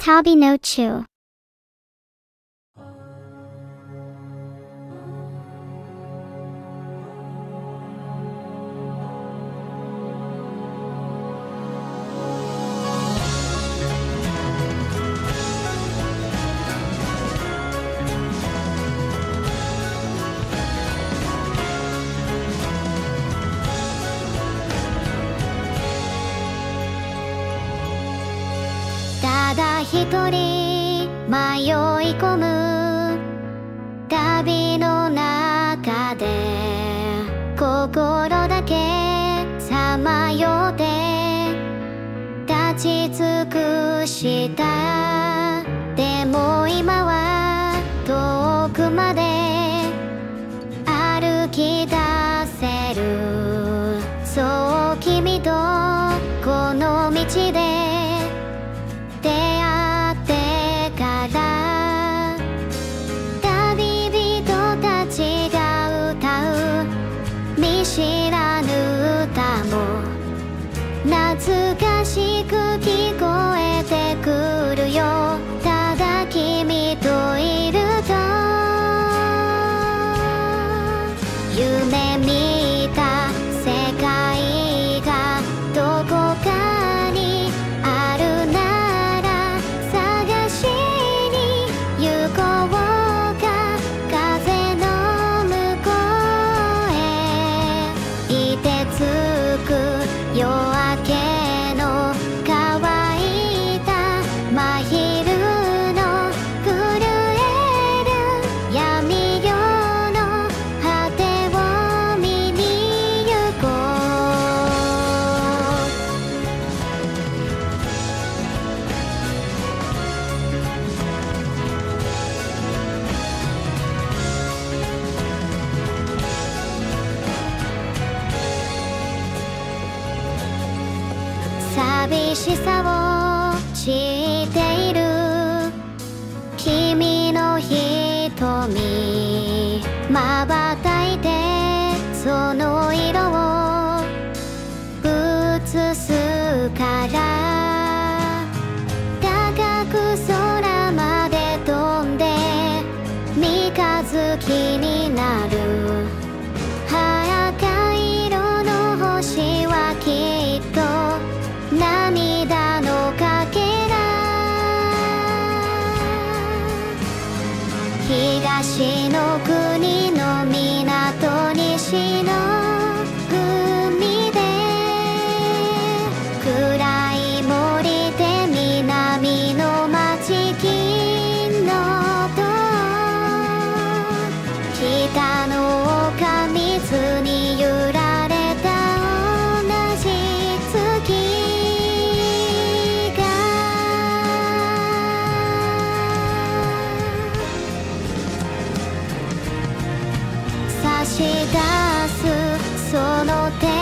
Tabi no Chu. だ一人迷い込む旅の中で心だけさまよって立ち尽くした。でも今は遠くまで歩き出懐かしく寂しさを知っている君の瞳まばたいてその色を映すから高く空まで飛んで三日月になる足のし出すその手